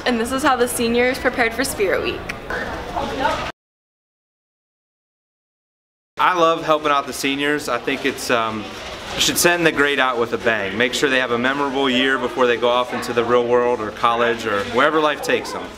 Yana and this is how the seniors prepared for Spirit Week. I love helping out the seniors. I think it's um, should send the grade out with a bang. Make sure they have a memorable year before they go off into the real world or college or wherever life takes them.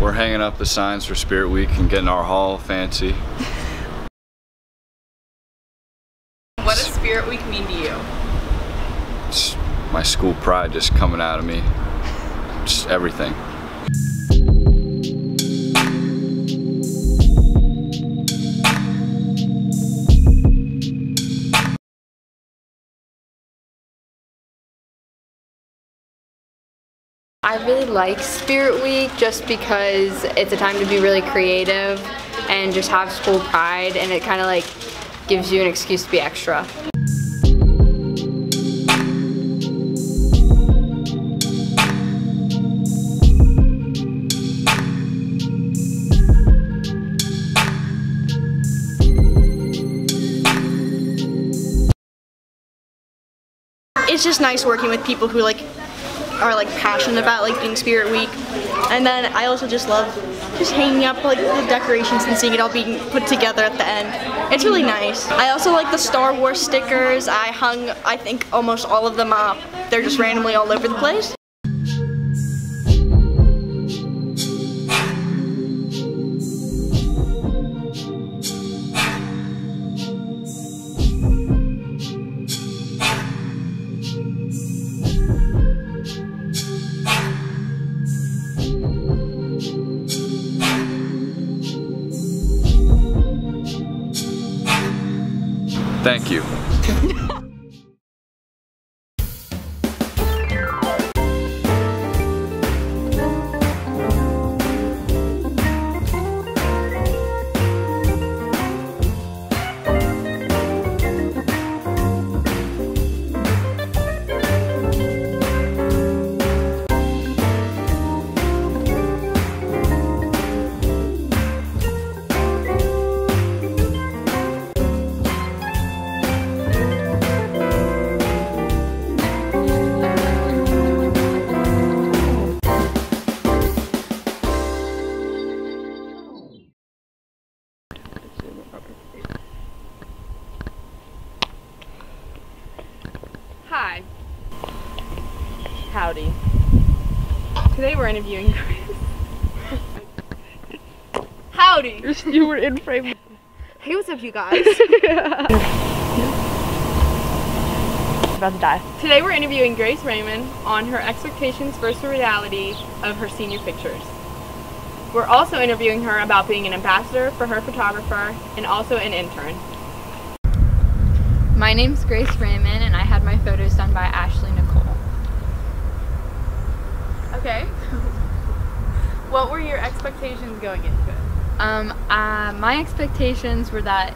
We're hanging up the signs for Spirit Week and getting our hall fancy. What does Spirit Week mean to you? It's my school pride just coming out of me. Just everything. I really like Spirit Week just because it's a time to be really creative and just have school pride and it kind of like gives you an excuse to be extra. It's just nice working with people who like are like passionate about like being Spirit Week. And then I also just love just hanging up like the decorations and seeing it all being put together at the end. It's really nice. I also like the Star Wars stickers. I hung I think almost all of them up. They're just randomly all over the place. Howdy. Today we're interviewing Chris. Howdy. You were in frame. Hey, what's up you guys? About to die. Today we're interviewing Grace Raymond on her expectations versus reality of her senior pictures. We're also interviewing her about being an ambassador for her photographer and also an intern. My name's Grace Raymond and I had my photos done by Ashley Nicole. Okay. what were your expectations going into it? Um, uh, my expectations were that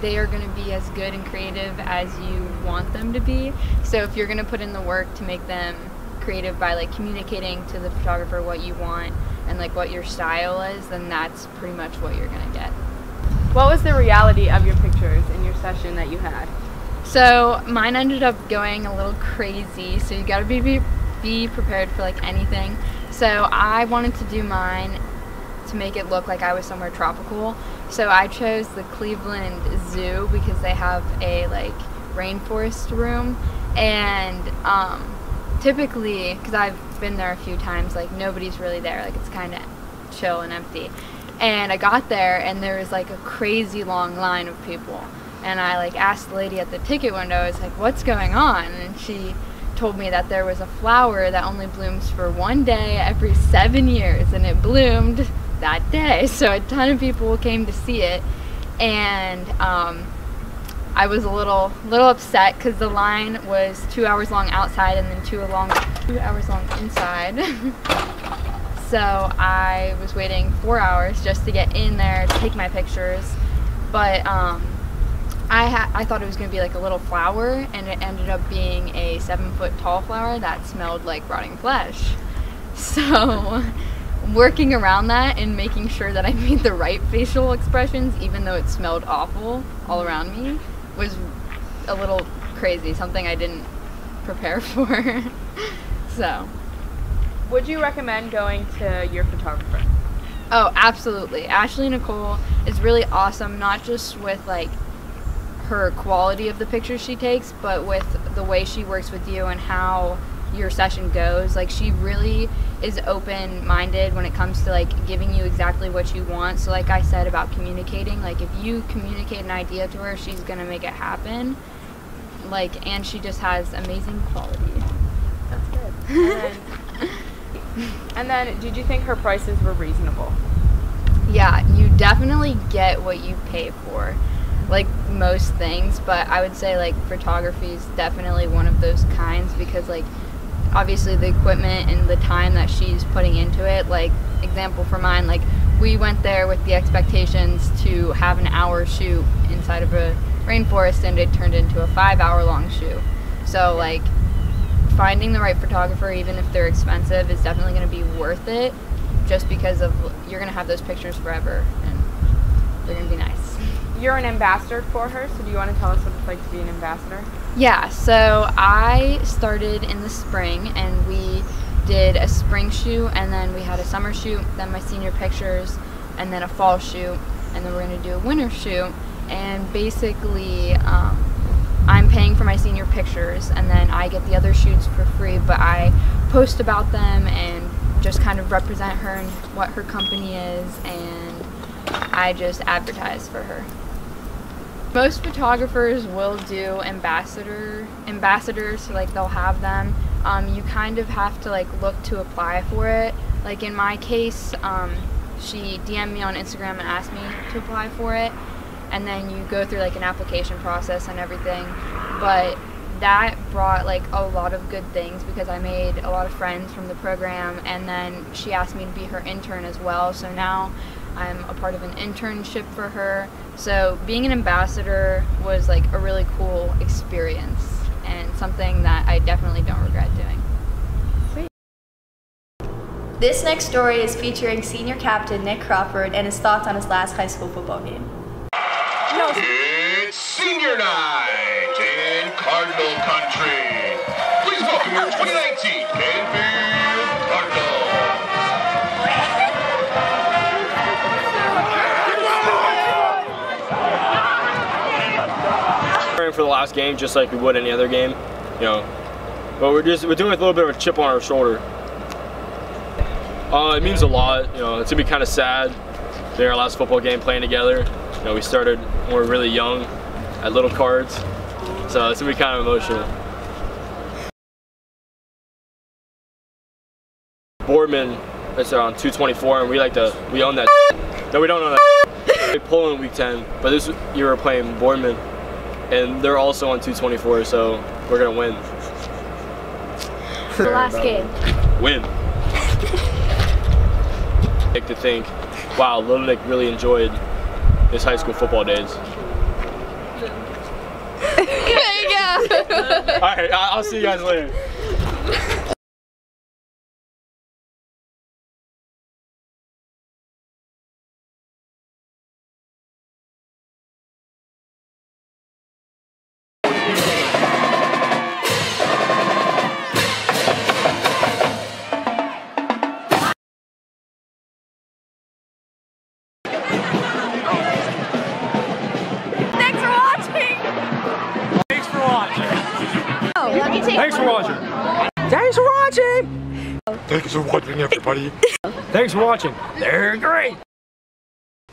they are going to be as good and creative as you want them to be. So if you're going to put in the work to make them creative by like communicating to the photographer what you want and like what your style is, then that's pretty much what you're going to get. What was the reality of your pictures in your session that you had? So mine ended up going a little crazy. So you got to be, be be prepared for like anything. So I wanted to do mine to make it look like I was somewhere tropical. So I chose the Cleveland Zoo because they have a like rainforest room. And um, typically because I've been there a few times like nobody's really there. Like it's kind of chill and empty. And I got there and there was like a crazy long line of people. And I like asked the lady at the ticket window I was like what's going on? And she told me that there was a flower that only blooms for one day every seven years and it bloomed that day. So a ton of people came to see it and um, I was a little little upset because the line was two hours long outside and then two long two hours long inside. So I was waiting four hours just to get in there to take my pictures. But um, I ha- I thought it was going to be like a little flower, and it ended up being a seven foot tall flower that smelled like rotting flesh. So working around that and making sure that I made the right facial expressions, even though it smelled awful all around me, was a little crazy. Something I didn't prepare for. so. Would you recommend going to your photographer? Oh, absolutely. Ashley Nicole is really awesome, not just with like her quality of the pictures she takes, but with the way she works with you and how your session goes. Like she really is open minded when it comes to like giving you exactly what you want. So like I said about communicating, like if you communicate an idea to her, she's gonna make it happen. Like and she just has amazing quality. That's good. And then, and then did you think her prices were reasonable? Yeah, you definitely get what you pay for. Like most things, but I would say like photography is definitely one of those kinds because like obviously the equipment and the time that she's putting into it like example for mine like we went there with the expectations to have an hour shoot inside of a rainforest and it turned into a five hour long shoot. So like finding the right photographer even if they're expensive is definitely going to be worth it just because of you're going to have those pictures forever and they're going to be nice you're an ambassador for her so do you want to tell us what it's like to be an ambassador yeah, so I started in the spring and we did a spring shoot and then we had a summer shoot, then my senior pictures, and then a fall shoot, and then we're going to do a winter shoot. And basically, um, I'm paying for my senior pictures and then I get the other shoots for free, but I post about them and just kind of represent her and what her company is, and I just advertise for her. Most photographers will do ambassador ambassadors, so like they'll have them. Um, you kind of have to like look to apply for it. Like in my case, um, she DM'd me on Instagram and asked me to apply for it, and then you go through like an application process and everything. But that brought like a lot of good things because I made a lot of friends from the program, and then she asked me to be her intern as well. So now I'm a part of an internship for her. So being an ambassador was like a really cool experience and something that I definitely don't regret doing. This next story is featuring senior captain Nick Crawford and his thoughts on his last high school football game. It's senior night in Cardinal Country. For the last game just like we would any other game, you know. But we're just we're doing with a little bit of a chip on our shoulder. Uh, it means a lot, you know. It's gonna be kind of sad being our last football game playing together. You know, we started when we were really young at Little Cards, so it's gonna be kind of emotional. Boardman, it's around 224, and we like to we own that. No, we don't own that. We pull in week 10, but this year we're playing Boardman and they're also on 224, so we're gonna win. The last game. Win. like to think, wow, Little Nick really enjoyed his high school football days. there you go. All right, I'll see you guys later. Thanks for watching. Thanks for watching. Thanks for watching, everybody. Thanks for watching. They're great.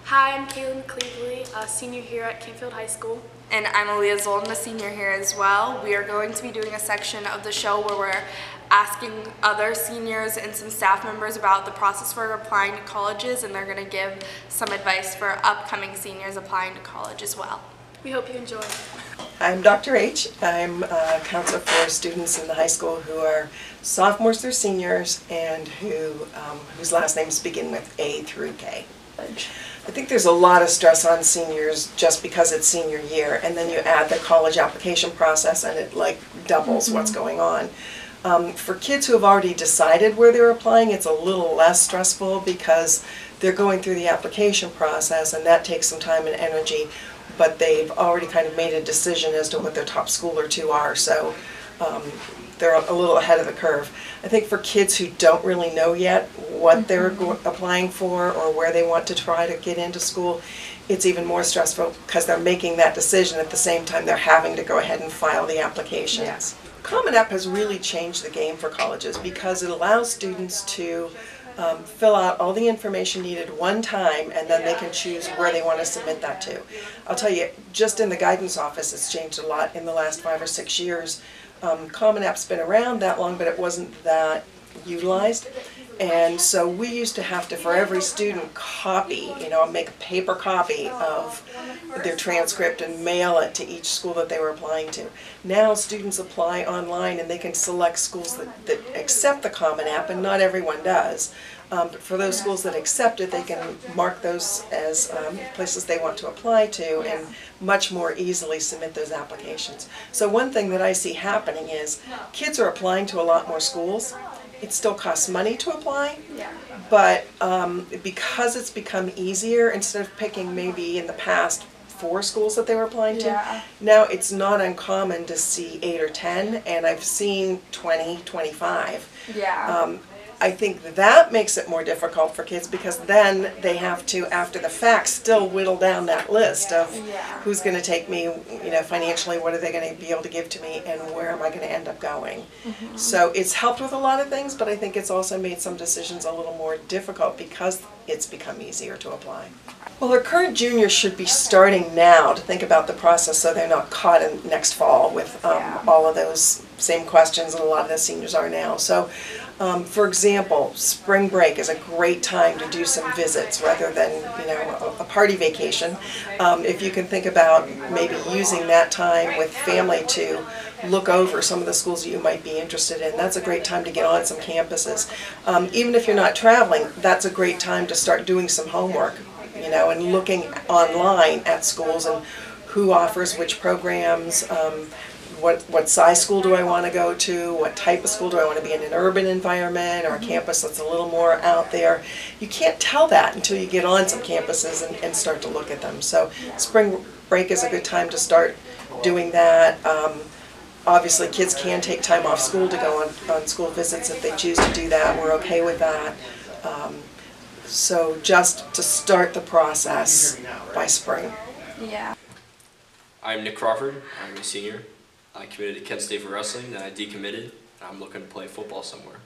Hi, I'm Kaylin Cleveley, a senior here at Canfield High School. And I'm Aaliyah Zoldan, a senior here as well. We are going to be doing a section of the show where we're asking other seniors and some staff members about the process for applying to colleges and they're going to give some advice for upcoming seniors applying to college as well. We hope you enjoy. I'm Dr. H. I'm a counselor for students in the high school who are sophomores through seniors and who um, whose last names begin with A through K. I think there's a lot of stress on seniors just because it's senior year, and then you add the college application process, and it like doubles what's going on. Um, for kids who have already decided where they're applying, it's a little less stressful because they're going through the application process and that takes some time and energy, but they've already kind of made a decision as to what their top school or two are, so um, they're a little ahead of the curve. I think for kids who don't really know yet what they're go- applying for or where they want to try to get into school, it's even more stressful because they're making that decision at the same time they're having to go ahead and file the applications. Common App has really changed the game for colleges because it allows students to um, fill out all the information needed one time and then they can choose where they want to submit that to. I'll tell you, just in the guidance office, it's changed a lot in the last five or six years. Um, Common App's been around that long, but it wasn't that utilized. And so we used to have to, for every student, copy, you know, make a paper copy of their transcript and mail it to each school that they were applying to. Now students apply online and they can select schools that, that accept the Common App, and not everyone does. Um, but for those schools that accept it, they can mark those as um, places they want to apply to and much more easily submit those applications. So one thing that I see happening is kids are applying to a lot more schools. It still costs money to apply, but um, because it's become easier, instead of picking maybe in the past four schools that they were applying to, Yeah. now it's not uncommon to see eight or 10, and I've seen 20, 25. Yeah. Um, I think that makes it more difficult for kids because then they have to, after the fact, still whittle down that list of who's going to take me, you know, financially, what are they going to be able to give to me, and where am I going to end up going. So it's helped with a lot of things, but I think it's also made some decisions a little more difficult because it's become easier to apply. Well, our current juniors should be starting now to think about the process so they're not caught in next fall with um, all of those same questions that a lot of the seniors are now. So, um, for example, spring break is a great time to do some visits rather than, you know, a, a party vacation. Um, if you can think about maybe using that time with family to look over some of the schools that you might be interested in, that's a great time to get on some campuses. Um, even if you're not traveling, that's a great time to start doing some homework, you know, and looking online at schools and who offers which programs, um, what, what size school do I want to go to, what type of school do I want to be in an urban environment or a campus that's a little more out there. You can't tell that until you get on some campuses and, and start to look at them. So spring break is a good time to start doing that. Um, obviously, kids can take time off school to go on, on school visits if they choose to do that. We're okay with that. Um, so just to start the process by spring. Yeah. I'm Nick Crawford. I'm a senior. I committed to Kent State for wrestling, then I decommitted, and I'm looking to play football somewhere.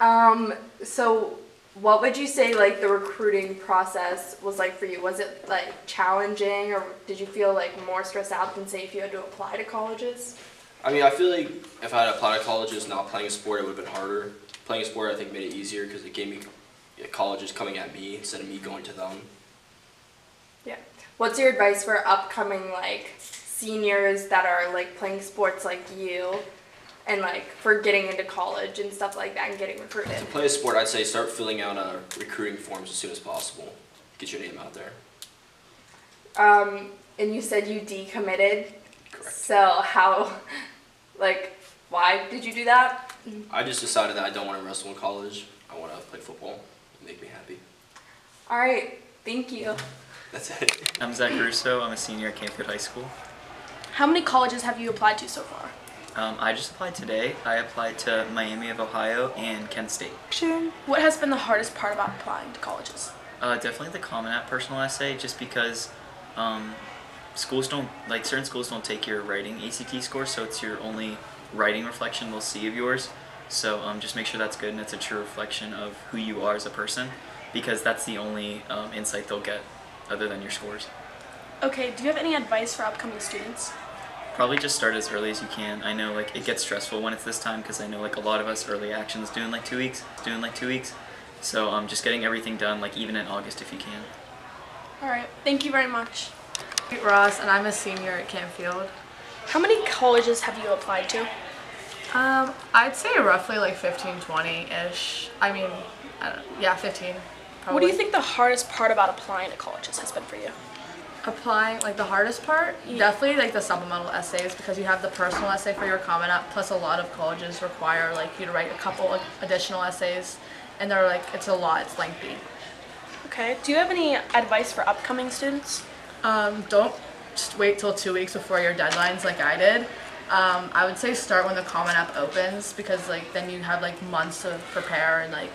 Um, so what would you say like the recruiting process was like for you? Was it like challenging or did you feel like more stressed out than say if you had to apply to colleges? I mean, I feel like if I had applied to colleges not playing a sport, it would have been harder. Playing a sport, I think, made it easier because it gave me colleges coming at me instead of me going to them. Yeah. What's your advice for upcoming like seniors that are like playing sports like you and like for getting into college and stuff like that and getting recruited? To play a sport, I'd say start filling out uh, recruiting forms as soon as possible. Get your name out there. Um, and you said you decommitted. Correct. So how, like, why did you do that? I just decided that I don't want to wrestle in college. I want to play football. It make me happy. All right. Thank you. That's it. I'm Zach Russo. I'm a senior at Canfield High School. How many colleges have you applied to so far? Um, I just applied today. I applied to Miami of Ohio and Kent State. What has been the hardest part about applying to colleges? Uh, definitely the Common App personal essay, just because um, schools don't like certain schools don't take your writing ACT score, so it's your only writing reflection they'll see of yours. So um, just make sure that's good and it's a true reflection of who you are as a person, because that's the only um, insight they'll get other than your scores. Okay, do you have any advice for upcoming students? Probably just start as early as you can. I know like it gets stressful when it's this time because I know like a lot of us early actions doing like two weeks, doing like two weeks. So um, just getting everything done like even in August if you can. All right, thank you very much. Ross, and I'm a senior at Canfield. How many colleges have you applied to? Um, I'd say roughly like 15, 20-ish. I mean, I don't, yeah, 15. Probably. What do you think the hardest part about applying to colleges has been for you? Applying like the hardest part definitely like the supplemental essays because you have the personal essay for your Common App plus a lot of colleges require like you to write a couple like, additional essays and they're like it's a lot it's lengthy Okay. Do you have any advice for upcoming students? um, don't just wait till two weeks before your deadlines like i did um, i would say start when the Common App opens because like then you have like months to prepare and like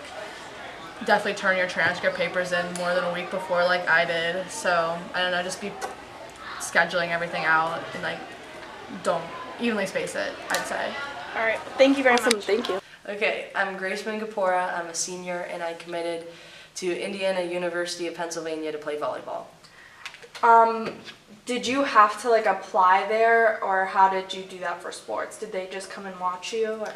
definitely turn your transcript papers in more than a week before like I did. So I don't know, just be scheduling everything out and like don't evenly space it, I'd say. All right. Thank you very much. Thank you. Okay, I'm Grace Mingapora. I'm a senior and I committed to Indiana University of Pennsylvania to play volleyball. Um, did you have to like apply there, or how did you do that for sports? Did they just come and watch you? Or?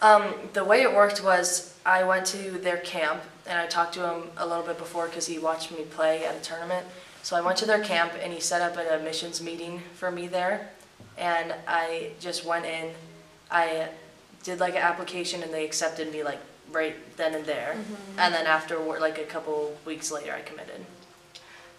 Um, the way it worked was I went to their camp and I talked to him a little bit before because he watched me play at a tournament. So I went to their camp and he set up an admissions meeting for me there. And I just went in. I did like an application and they accepted me like right then and there. Mhm. And then after like a couple weeks later, I committed.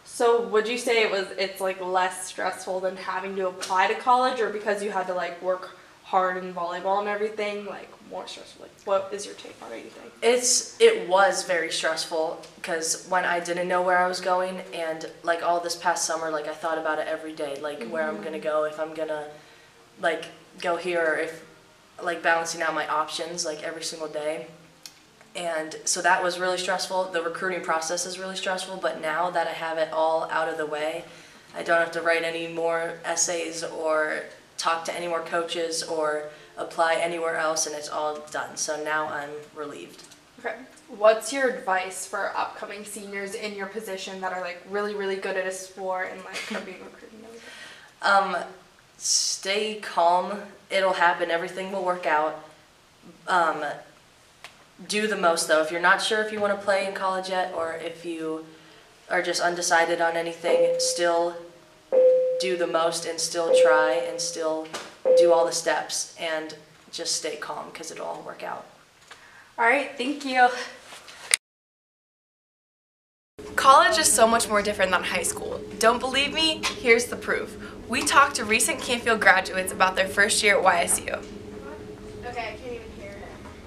So would you say it was it's like less stressful than having to apply to college, or because you had to like work hard in volleyball and everything, like more stressful? Like, what is your take on it? You think? It's it was very stressful because when I didn't know where I was going and like all this past summer like I thought about it every day like where I'm Mhm. gonna go if I'm gonna like go here or if like balancing out my options like every single day and so that was really stressful the recruiting process is really stressful but now that I have it all out of the way I don't have to write any more essays or talk to any more coaches or apply anywhere else and it's all done so now I'm relieved Okay. What's your advice for upcoming seniors in your position that are like really, really good at a sport and like are being recruited? Um, stay calm. It'll happen. Everything will work out. Um, do the most though. If you're not sure if you want to play in college yet, or if you are just undecided on anything, still do the most and still try and still do all the steps and just stay calm because it'll all work out. All right. Thank you. College is so much more different than high school. Don't believe me? Here's the proof. We talked to recent Canfield graduates about their first year at YSU. Okay, I can't even hear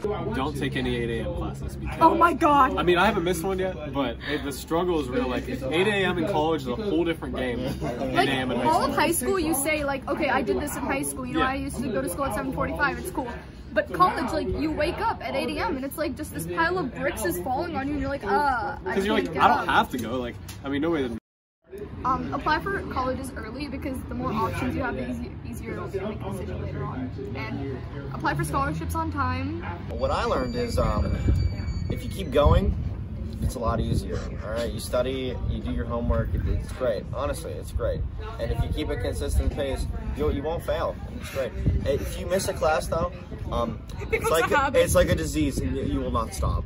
Don't take any 8 a.m. classes because. Oh my God. I mean, I haven't missed one yet, but it, the struggle is real. Like 8 a.m. in college is a whole different game than 8 a.m. in high all of high school you say like okay i did this in high school you know Yeah. i used to go to school at 7.45 it's cool but college like you wake up at 8 a.m and it's like just this pile of bricks is falling on you and you're like uh I Because you're like, I don't up." have to go. Like, I mean, no way. That, um, apply for colleges early because the more options you have the easy, easier it will be to make a decision later on and apply for scholarships on time What I learned is um, if you keep going, it's a lot easier. All right, you study, you do your homework. It's great. Honestly, it's great. And if you keep a consistent pace, you you won't fail. It's great. If you miss a class though, um, it's like a it's like a disease, and you- you will not stop.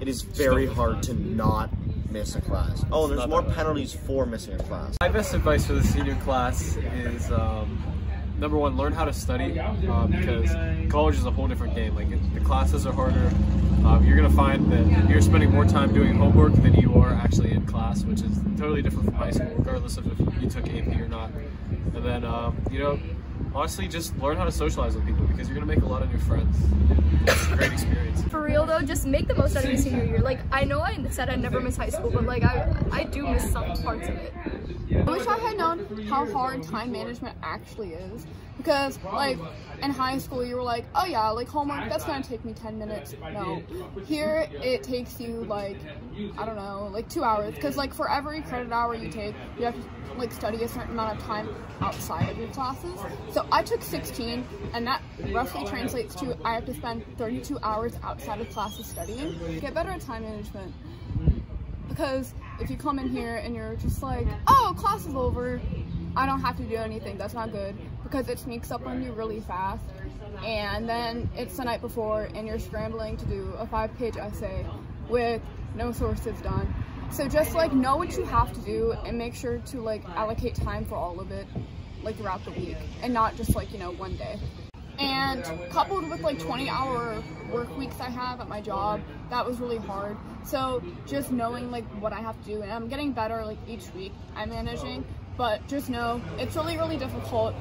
It is very hard to not miss a class. Oh, there's more penalties for missing a class. my best advice for the senior class is um, number one, learn how to study um, because college is a whole different game. Like it, the classes are harder. Um, you're gonna find that you're spending more time doing homework than you are actually in class, which is totally different from high school, regardless of if you took AP or not. And then um, you know, honestly, just learn how to socialize with people because you're gonna make a lot of new friends. It's a great experience. for real though just make the most out of your senior year like i know i said i'd never miss high school but like i i do miss some parts of it I wish I had known how hard time management actually is. Because, like, in high school, you were like, oh yeah, like homework, that's gonna take me 10 minutes. No. Here, it takes you, like, I don't know, like two hours. Because, like, for every credit hour you take, you have to, like, study a certain amount of time outside of your classes. So I took 16, and that roughly translates to I have to spend 32 hours outside of classes studying. Get better at time management. Because if you come in here and you're just like, oh, class is over, I don't have to do anything, that's not good. Because it sneaks up on you really fast. And then it's the night before and you're scrambling to do a five page essay with no sources done. So just like know what you have to do and make sure to like allocate time for all of it like throughout the week and not just like, you know, one day. And coupled with like 20 hour work weeks I have at my job, that was really hard. So just knowing like what I have to do, and I'm getting better like each week I'm managing, but just know it's really, really difficult.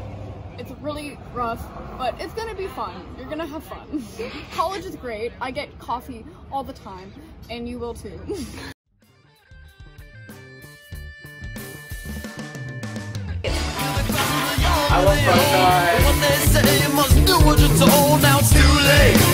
It's really rough, but it's gonna be fun. You're gonna have fun. College is great. I get coffee all the time, and you will too. I love Buckeye. What they say, you must do what you're told. Now it's too late.